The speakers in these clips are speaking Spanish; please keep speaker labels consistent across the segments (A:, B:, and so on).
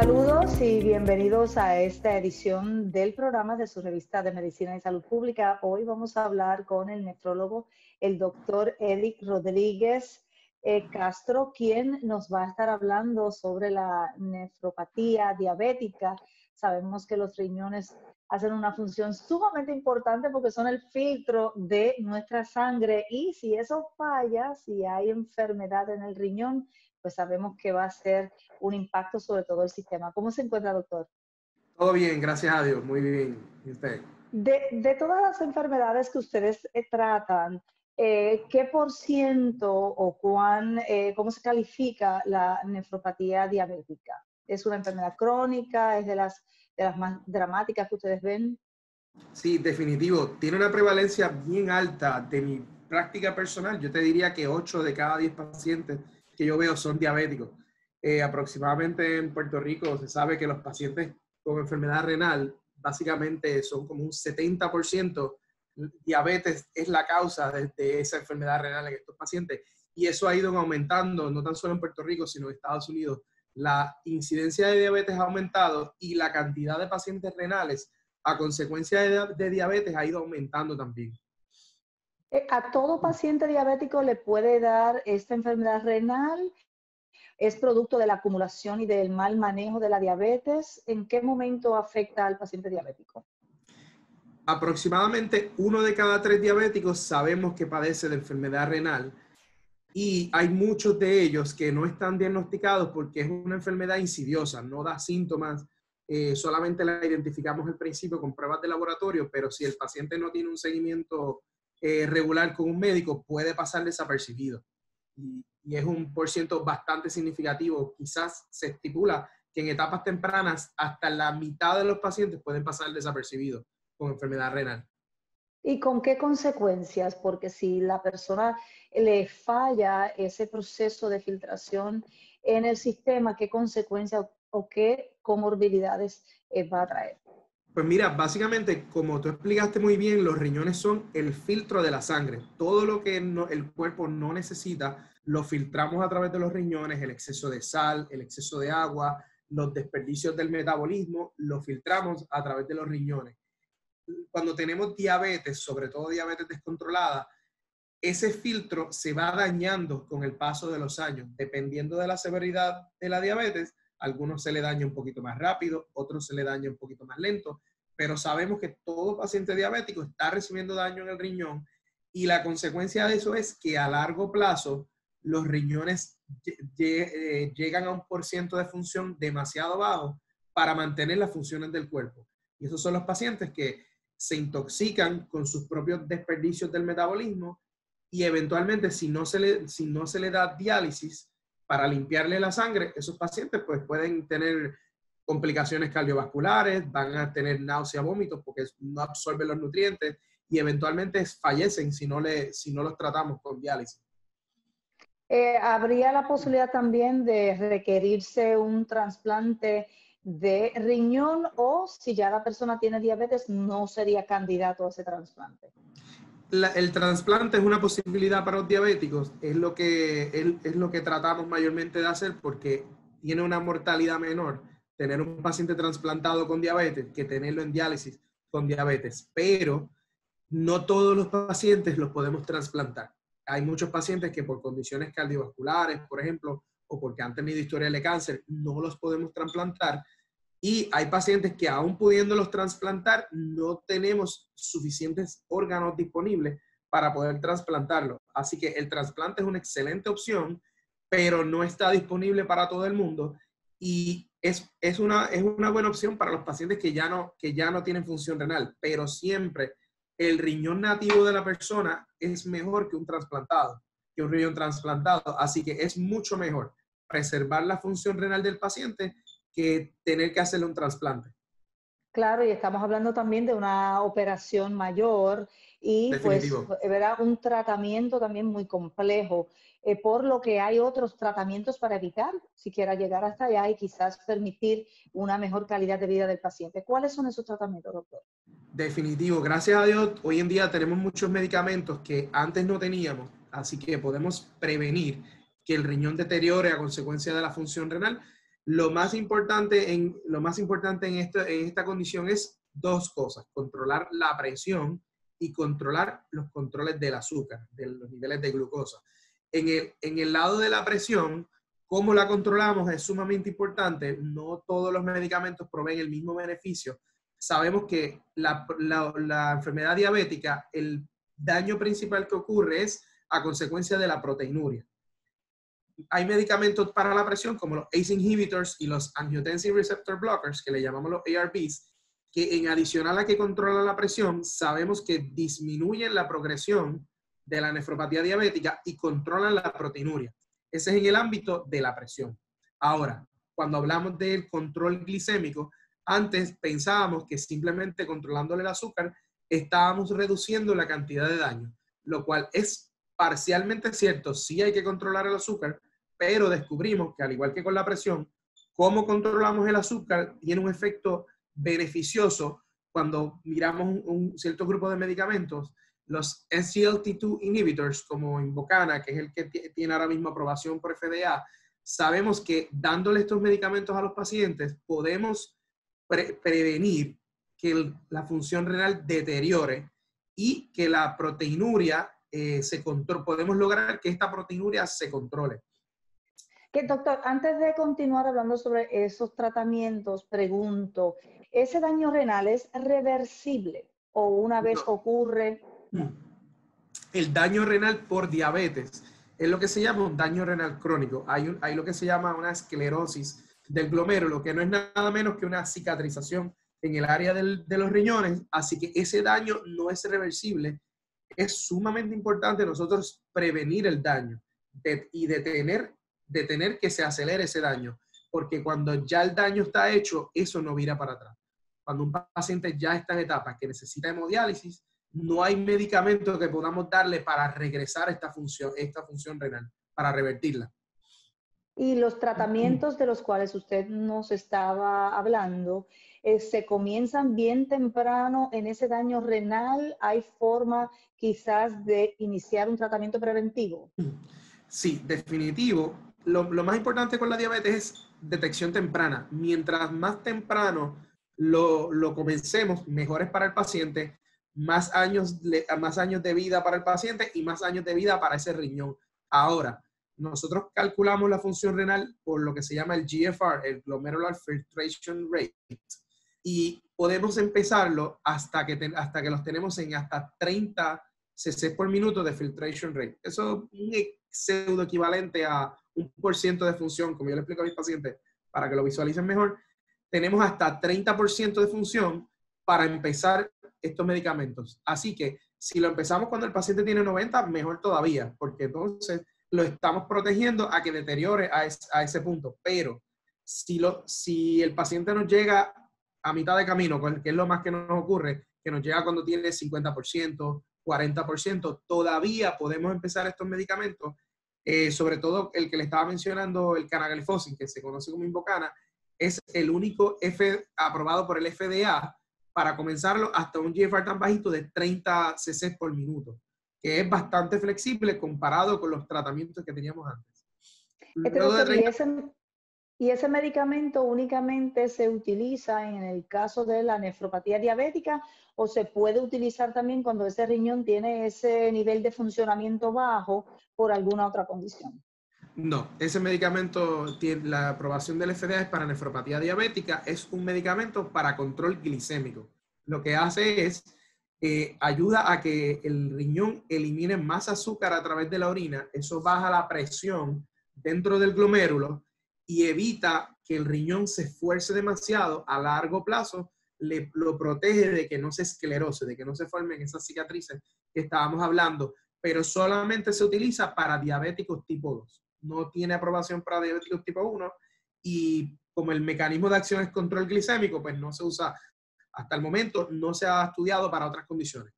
A: Saludos y bienvenidos a esta edición del programa de su revista de Medicina y Salud Pública. Hoy vamos a hablar con el nefrólogo, el doctor Eric Rodríguez eh, Castro, quien nos va a estar hablando sobre la nefropatía diabética. Sabemos que los riñones hacen una función sumamente importante porque son el filtro de nuestra sangre y si eso falla, si hay enfermedad en el riñón, pues sabemos que va a ser un impacto sobre todo el sistema. ¿Cómo se encuentra, doctor?
B: Todo bien, gracias a Dios, muy bien.
A: De, todas las enfermedades que ustedes eh, tratan, eh, ¿qué por ciento o cuán, eh, cómo se califica la nefropatía diabética? ¿Es una enfermedad crónica? ¿Es de las, de las más dramáticas que ustedes ven?
B: Sí, definitivo. Tiene una prevalencia bien alta de mi práctica personal. Yo te diría que 8 de cada 10 pacientes que yo veo son diabéticos. Eh, aproximadamente en Puerto Rico se sabe que los pacientes con enfermedad renal básicamente son como un 70% diabetes es la causa de, esa enfermedad renal en estos pacientes. Y eso ha ido aumentando, no tan solo en Puerto Rico, sino en Estados Unidos. La incidencia de diabetes ha aumentado y la cantidad de pacientes renales a consecuencia de diabetes ha ido aumentando también.
A: Eh, ¿A todo paciente diabético le puede dar esta enfermedad renal? ¿Es producto de la acumulación y del mal manejo de la diabetes? ¿En qué momento afecta al paciente diabético?
B: Aproximadamente uno de cada tres diabéticos sabemos que padece de enfermedad renal y hay muchos de ellos que no están diagnosticados porque es una enfermedad insidiosa, no da síntomas, eh, solamente la identificamos al principio con pruebas de laboratorio, pero si el paciente no tiene un seguimiento eh, regular con un médico puede pasar desapercibido. Y, es un por ciento bastante significativo. Quizás se estipula que en etapas tempranas hasta la mitad de los pacientes pueden pasar desapercibidos con enfermedad renal.
A: ¿Y con qué consecuencias? Porque si la persona le falla ese proceso de filtración en el sistema, ¿qué consecuencias o qué comorbilidades eh, va a traer?
B: Pues mira, básicamente, como tú explicaste muy bien, los riñones son el filtro de la sangre. Todo lo que el cuerpo no necesita, lo filtramos a través de los riñones, el exceso de sal, el exceso de agua, los desperdicios del metabolismo, lo filtramos a través de los riñones. Cuando tenemos diabetes, sobre todo diabetes descontrolada, ese filtro se va dañando con el paso de los años. Dependiendo de la severidad de la diabetes, algunos se le daña un poquito más rápido, otros se le daña un poquito más lento, pero sabemos que todo paciente diabético está recibiendo daño en el riñón y la consecuencia de eso es que a largo plazo los riñones eh, llegan a un por ciento de función demasiado bajo para mantener las funciones del cuerpo. Y esos son los pacientes que se intoxican con sus propios desperdicios del metabolismo y eventualmente si no se le, si no se le da diálisis, para limpiarle la sangre, esos pacientes pues pueden tener complicaciones cardiovasculares, van a tener náusea, vómitos porque no absorben los nutrientes y eventualmente fallecen si no, le, si no los tratamos con diálisis.
A: Eh, ¿Habría la posibilidad también de requerirse un trasplante de riñón o si ya la persona tiene diabetes no sería candidato a ese trasplante?
B: El trasplante es una posibilidad para los diabéticos, es lo, que, es, lo que tratamos mayormente de hacer porque tiene una mortalidad menor tener un paciente trasplantado con diabetes que tenerlo en diálisis con diabetes, pero no todos los pacientes los podemos trasplantar. Hay muchos pacientes que por condiciones cardiovasculares, por ejemplo, o porque han tenido historia de cáncer, no los podemos trasplantar y hay pacientes que aún pudiéndolos trasplantar, no tenemos suficientes órganos disponibles para poder trasplantarlos. Así que el trasplante es una excelente opción, pero no está disponible para todo el mundo. Y es, es, una, es una buena opción para los pacientes que ya, no, que ya no tienen función renal, pero siempre el riñón nativo de la persona es mejor que un trasplantado, que un riñón trasplantado. Así que es mucho mejor preservar la función renal del paciente que tener que hacerle un trasplante.
A: Claro, y estamos hablando también de una operación mayor y pues verá un tratamiento también muy complejo, eh, por lo que hay otros tratamientos para evitar siquiera llegar hasta allá y quizás permitir una mejor calidad de vida del paciente. ¿Cuáles son esos tratamientos, doctor?
B: Definitivo, gracias a Dios, hoy en día tenemos muchos medicamentos que antes no teníamos, así que podemos prevenir que el riñón deteriore a consecuencia de la función renal Lo más importante en, lo más importante en, en esta condición es dos cosas, controlar la presión y controlar los controles del azúcar, de los niveles de glucosa. En el, en el lado de la presión, cómo la controlamos es sumamente importante. No todos los medicamentos proveen el mismo beneficio. Sabemos que la, la, la enfermedad diabética, el daño principal que ocurre es a consecuencia de la proteinuria. Hay medicamentos para la presión como los ACE inhibitors y los angiotensin receptor blockers, que le llamamos los ARBs, que en adicional a que controlan la presión, sabemos que disminuyen la progresión de la nefropatía diabética y controlan la proteinuria. Ese es en el ámbito de la presión. Ahora, cuando hablamos del control glicémico, antes pensábamos que simplemente controlándole el azúcar estábamos reduciendo la cantidad de daño, lo cual es parcialmente cierto. Sí hay que controlar el azúcar, pero descubrimos que al igual que con la presión, cómo controlamos el azúcar tiene un efecto beneficioso cuando miramos un, cierto grupo de medicamentos, los SGLT2 inhibitors, como Invocana, que es el que tiene ahora mismo aprobación por FDA, sabemos que dándole estos medicamentos a los pacientes podemos prevenir que la función renal deteriore y que la proteinuria eh, se controle. Podemos lograr que esta proteinuria se controle.
A: Que doctor, antes de continuar hablando sobre esos tratamientos, pregunto, ¿ese daño renal es reversible o una vez ocurre?
B: El daño renal por diabetes es lo que se llama un daño renal crónico. Hay, hay lo que se llama una esclerosis del glomérulo, que no es nada menos que una cicatrización en el área de los riñones, así que ese daño no es reversible. Es sumamente importante nosotros prevenir el daño y detener detener que se acelere ese daño, porque cuando ya el daño está hecho, eso no vira para atrás. Cuando un paciente ya está en etapas que necesita hemodiálisis, no hay medicamento que podamos darle para regresar esta función, esta función renal, para revertirla.
A: Y los tratamientos de los cuales usted nos estaba hablando, eh, ¿se comienzan bien temprano en ese daño renal? ¿Hay forma quizás de iniciar un tratamiento preventivo?
B: Sí, definitivo lo, más importante con la diabetes es detección temprana. Mientras más temprano lo, lo comencemos, mejor es para el paciente, más años, más años de vida para el paciente y más años de vida para ese riñón. Ahora, nosotros calculamos la función renal por lo que se llama el GFR, el Glomerular Filtration Rate, y podemos empezarlo hasta que, hasta que los tenemos en hasta 30 cc por minuto de filtration rate. Eso es un pseudo equivalente a un por ciento de función, como yo le explico a mis pacientes, para que lo visualicen mejor, tenemos hasta 30% de función para empezar estos medicamentos. Así que si lo empezamos cuando el paciente tiene 90, mejor todavía, porque entonces lo estamos protegiendo a que deteriore a, a ese punto. Pero si, lo, si el paciente nos llega a mitad de camino, que es lo más que nos ocurre, que nos llega cuando tiene 50%, 40%, todavía podemos empezar estos medicamentos eh, sobre todo el que le estaba mencionando, el canaglifosin, que se conoce como Invocana, es el único F, aprobado por el FDA para comenzarlo hasta un GFR tan bajito de 30 cc por minuto, que es bastante flexible comparado con los tratamientos que teníamos antes.
A: ¿Y ese medicamento únicamente se utiliza en el caso de la nefropatía diabética o se puede utilizar también cuando ese riñón tiene ese nivel de funcionamiento bajo por alguna otra condición?
B: No, ese medicamento tiene la aprobación del FDA es para nefropatía diabética, es un medicamento para control glicémico. Lo que hace es eh, ayuda a que el riñón elimine más azúcar a través de la orina, eso baja la presión dentro del glomérulo y evita que el riñón se esfuerce demasiado a largo plazo, le, lo protege de que no se esclerose, de que no se formen esas cicatrices que estábamos hablando, pero solamente se utiliza para diabéticos tipo 2. No tiene aprobación para diabéticos tipo 1 y como el mecanismo de acción es control glicémico, pues no se usa hasta el momento, no se ha estudiado para otras condiciones.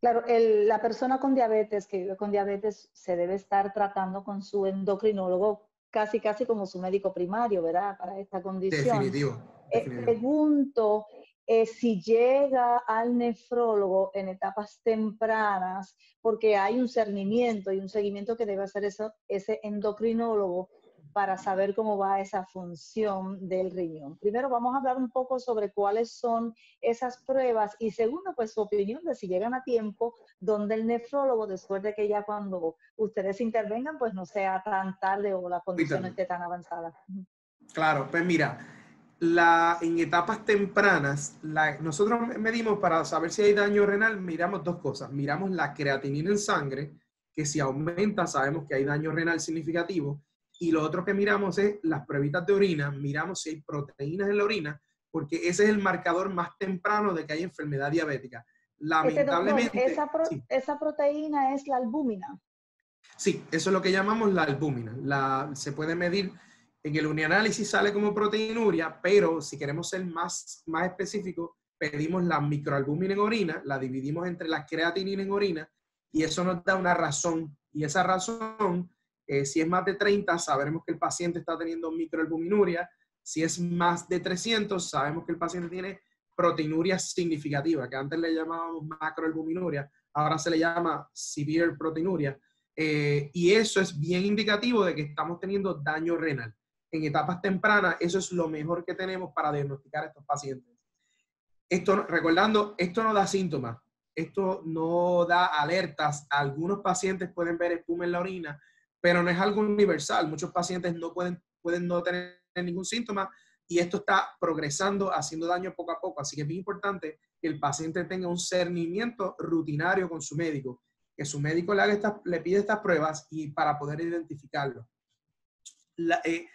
A: Claro, la persona con diabetes, que vive con diabetes, se debe estar tratando con su endocrinólogo casi, casi como su médico primario, ¿verdad? Para esta condición.
B: Definitivo.
A: Eh, pregunto eh, si llega al nefrólogo en etapas tempranas, porque hay un cernimiento y un seguimiento que debe hacer eso, ese endocrinólogo. para saber cómo va esa función del riñón. Primero vamos a hablar un poco sobre cuáles son esas pruebas y segundo, pues su opinión de si llegan a tiempo, donde el nefrólogo, después de que ya cuando ustedes intervengan, pues no sea tan tarde o la condición esté tan avanzada.
B: Claro, pues mira, la, en etapas tempranas, nosotros medimos para saber si hay daño renal, miramos dos cosas. Miramos la creatinina en sangre, que si aumenta sabemos que hay daño renal significativo. Y lo otro que miramos es las pruebitas de orina, miramos si hay proteínas en la orina, porque ese es el marcador más temprano de que hay enfermedad diabética.
A: Lamentablemente... esa, proteína es la albúmina.
B: Sí, eso es lo que llamamos la albúmina. La, se puede medir en el unianálisis sale como proteinuria, pero si queremos ser más, más específicos, pedimos la microalbúmina en orina, la dividimos entre la creatinina en orina y eso nos da una razón. Y esa razón, eh, si es más de 30, sabremos que el paciente está teniendo microalbuminuria. Si es más de 300, sabemos que el paciente tiene proteinuria significativa, que antes le llamábamos macroalbuminuria, ahora se le llama severe proteinuria. Eh, y eso es bien indicativo de que estamos teniendo daño renal en etapas tempranas, eso es lo mejor que tenemos para diagnosticar a estos pacientes. Esto, recordando, esto no da síntomas, esto no da alertas. Algunos pacientes pueden ver espuma en la orina, pero no es algo universal. Muchos pacientes no pueden, pueden no tener ningún síntoma y esto está progresando, haciendo daño poco a poco. Así que es bien importante que el paciente tenga un cernimiento rutinario con su médico, que su médico le, haga le pide estas pruebas y para poder identificarlo. La, eh,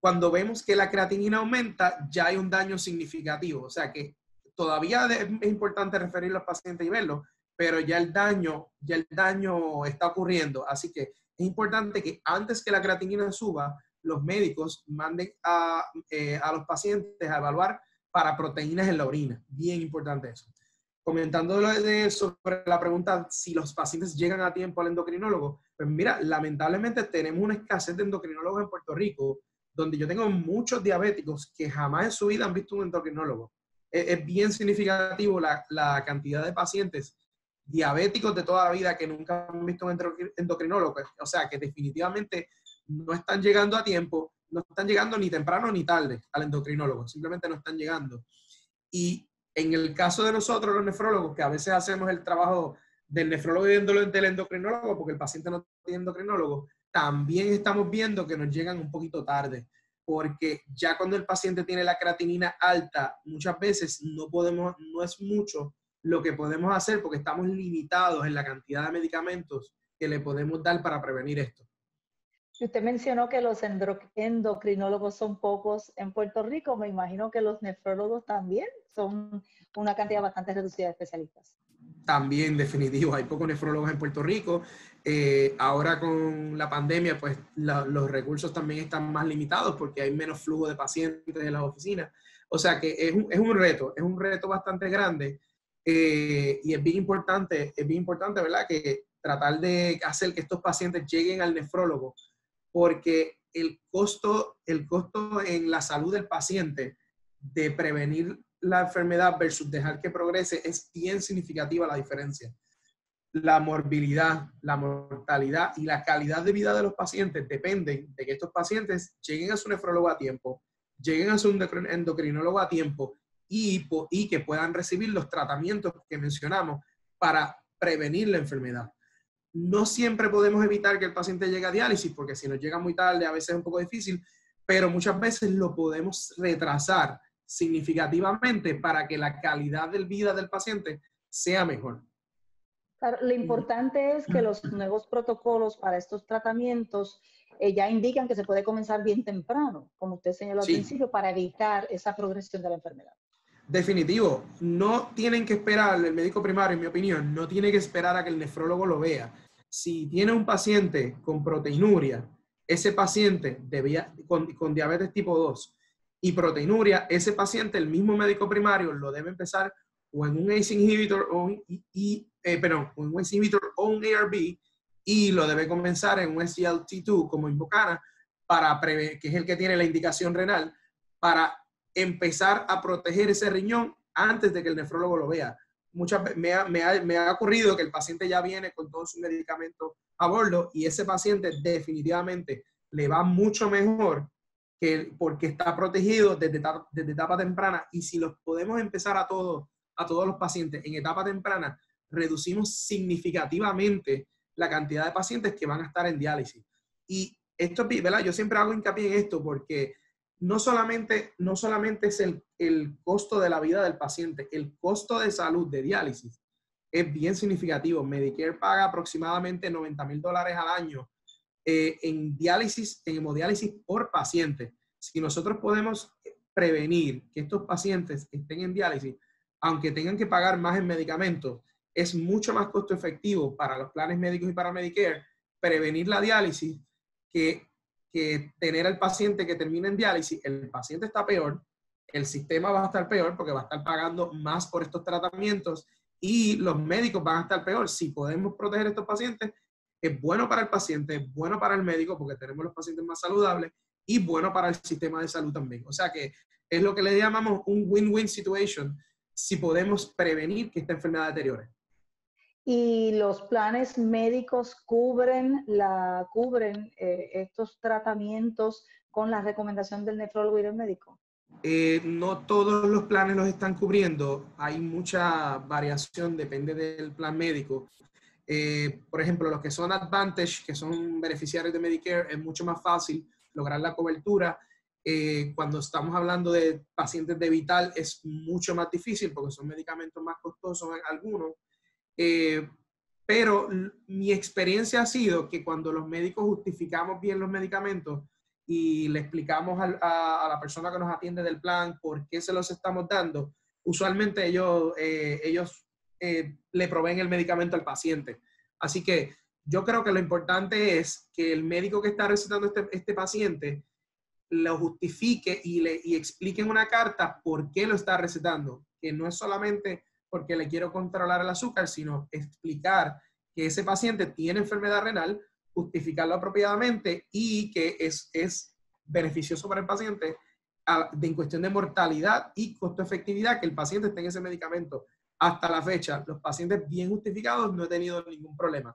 B: cuando vemos que la creatinina aumenta, ya hay un daño significativo. O sea que todavía es importante referir a los pacientes y verlo, pero ya el daño, ya el daño está ocurriendo. Así que es importante que antes que la creatinina suba, los médicos manden a, eh, a los pacientes a evaluar para proteínas en la orina. Bien importante eso. Comentando sobre la pregunta si los pacientes llegan a tiempo al endocrinólogo, pues mira, lamentablemente tenemos una escasez de endocrinólogos en Puerto Rico donde yo tengo muchos diabéticos que jamás en su vida han visto un endocrinólogo. Es, bien significativo la, la, cantidad de pacientes diabéticos de toda la vida que nunca han visto un endocrinólogo. O sea, que definitivamente no están llegando a tiempo, no están llegando ni temprano ni tarde al endocrinólogo, simplemente no están llegando. Y en el caso de nosotros, los nefrólogos, que a veces hacemos el trabajo del nefrólogo y del endocrinólogo, porque el paciente no tiene endocrinólogo, también estamos viendo que nos llegan un poquito tarde, porque ya cuando el paciente tiene la creatinina alta, muchas veces no podemos, no es mucho lo que podemos hacer porque estamos limitados en la cantidad de medicamentos que le podemos dar para prevenir esto.
A: Usted mencionó que los endocrinólogos son pocos en Puerto Rico, me imagino que los nefrólogos también son una cantidad bastante reducida de especialistas.
B: También, definitivo, hay pocos nefrólogos en Puerto Rico. Eh, ahora con la pandemia, pues los recursos también están más limitados porque hay menos flujo de pacientes en las oficinas. O sea que es un, es un reto, es un reto bastante grande eh, y es bien importante, es bien importante, ¿verdad? Que tratar de hacer que estos pacientes lleguen al nefrólogo porque el costo, el costo en la salud del paciente de prevenir la enfermedad versus dejar que progrese, es bien significativa la diferencia. La morbilidad, la mortalidad y la calidad de vida de los pacientes dependen de que estos pacientes lleguen a su nefrólogo a tiempo, lleguen a su endocrinólogo a tiempo y, y que puedan recibir los tratamientos que mencionamos para prevenir la enfermedad. No siempre podemos evitar que el paciente llegue a diálisis, porque si nos llega muy tarde a veces es un poco difícil, pero muchas veces lo podemos retrasar significativamente para que la calidad de vida del paciente sea mejor.
A: lo importante es que los nuevos protocolos para estos tratamientos eh, ya indican que se puede comenzar bien temprano, como usted señaló al principio, para evitar esa progresión de la enfermedad.
B: Definitivo, no tienen que esperar, el médico primario, en mi opinión, no tiene que esperar a que el nefrólogo lo vea. Si tiene un paciente con proteinuria, ese paciente debía, con, con diabetes tipo 2, y proteinuria, ese paciente, el mismo médico primario, lo debe empezar o en un ACE inhibitor o, y, eh, perdón, un ACE inhibitor o un ARB y lo debe comenzar en un SGLT2 como Invocana, para prever, que es el que tiene la indicación renal, para empezar a proteger ese riñón antes de que el nefrólogo lo vea. Muchas me ha, me, ha, me ha ocurrido que el paciente ya viene con todos sus medicamentos a bordo y ese paciente definitivamente le va mucho mejor que porque está protegido desde etapa, desde etapa temprana y si los podemos empezar a todos, a todos los pacientes en etapa temprana, reducimos significativamente la cantidad de pacientes que van a estar en diálisis. Y esto, ¿verdad? Yo siempre hago hincapié en esto porque no solamente, no solamente es el, el costo de la vida del paciente, el costo de salud de diálisis es bien significativo. Medicare paga aproximadamente 90 mil dólares al año eh, en diálisis, en hemodiálisis por paciente. Si nosotros podemos prevenir que estos pacientes estén en diálisis, aunque tengan que pagar más en medicamentos, es mucho más costo efectivo para los planes médicos y para Medicare prevenir la diálisis que, que tener al paciente que termine en diálisis. El paciente está peor, el sistema va a estar peor porque va a estar pagando más por estos tratamientos y los médicos van a estar peor. Si podemos proteger a estos pacientes, es bueno para el paciente, es bueno para el médico porque tenemos los pacientes más saludables y bueno para el sistema de salud también. O sea que es lo que le llamamos un win-win situation si podemos prevenir que esta enfermedad deteriore.
A: ¿Y los planes médicos cubren, la, cubren eh, estos tratamientos con la recomendación del nefrólogo y del médico?
B: Eh, no todos los planes los están cubriendo. Hay mucha variación, depende del plan médico. Eh, por ejemplo, los que son Advantage, que son beneficiarios de Medicare, es mucho más fácil lograr la cobertura. Eh, cuando estamos hablando de pacientes de vital, es mucho más difícil porque son medicamentos más costosos algunos. Eh, pero mi experiencia ha sido que cuando los médicos justificamos bien los medicamentos y le explicamos a, a, la persona que nos atiende del plan por qué se los estamos dando, usualmente ellos, ellos eh, le proveen el medicamento al paciente. Así que yo creo que lo importante es que el médico que está recetando este, este paciente lo justifique y le y explique en una carta por qué lo está recetando, que no es solamente porque le quiero controlar el azúcar, sino explicar que ese paciente tiene enfermedad renal, justificarlo apropiadamente y que es, es beneficioso para el paciente en cuestión de mortalidad y costo efectividad que el paciente tenga ese medicamento hasta la fecha, los pacientes bien justificados no he tenido ningún problema.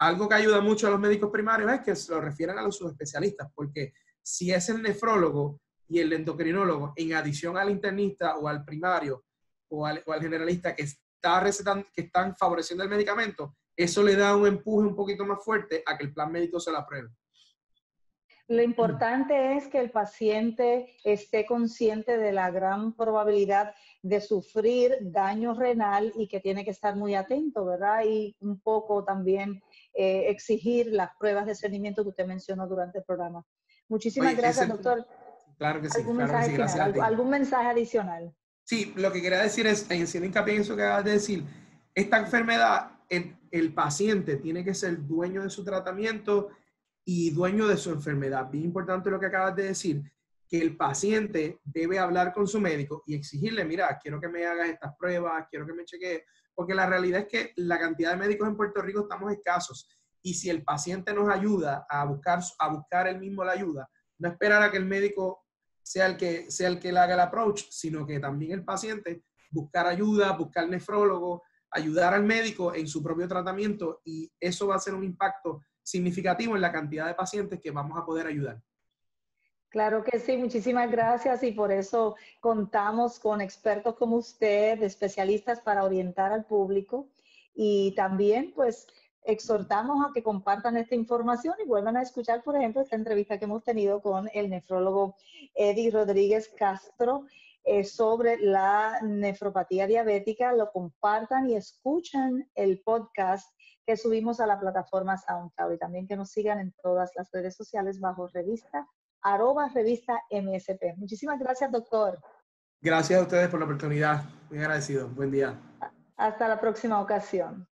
B: Algo que ayuda mucho a los médicos primarios es que se lo refieren a los subespecialistas, porque si es el nefrólogo y el endocrinólogo, en adición al internista o al primario o al, generalista que, está recetando, que están favoreciendo el medicamento, eso le da un empuje un poquito más fuerte a que el plan médico se lo apruebe.
A: Lo importante es que el paciente esté consciente de la gran probabilidad de sufrir daño renal y que tiene que estar muy atento, ¿verdad? Y un poco también eh, exigir las pruebas de seguimiento que usted mencionó durante el programa. Muchísimas gracias, doctor.
B: Claro que sí.
A: ¿Algún,
B: claro
A: mensaje,
B: que sí,
A: final, ¿Algún mensaje adicional?
B: Sí, lo que quería decir es, en hincapié en eso que acabas de decir, esta enfermedad, el, el paciente tiene que ser dueño de su tratamiento y dueño de su enfermedad. Bien importante lo que acabas de decir, que el paciente debe hablar con su médico y exigirle, mira, quiero que me hagas estas pruebas, quiero que me chequee, porque la realidad es que la cantidad de médicos en Puerto Rico estamos escasos y si el paciente nos ayuda a buscar, a buscar él mismo la ayuda, no esperar a que el médico sea el que, sea el que le haga el approach, sino que también el paciente buscar ayuda, buscar nefrólogo, ayudar al médico en su propio tratamiento y eso va a ser un impacto significativo en la cantidad de pacientes que vamos a poder ayudar.
A: Claro que sí, muchísimas gracias y por eso contamos con expertos como usted, especialistas para orientar al público y también pues exhortamos a que compartan esta información y vuelvan a escuchar, por ejemplo, esta entrevista que hemos tenido con el nefrólogo Eddie Rodríguez Castro eh, sobre la nefropatía diabética. Lo compartan y escuchen el podcast que subimos a la plataforma SoundCloud y también que nos sigan en todas las redes sociales bajo revista, arroba revista MSP. Muchísimas gracias, doctor.
B: Gracias a ustedes por la oportunidad. Muy agradecido. Buen día.
A: Hasta la próxima ocasión.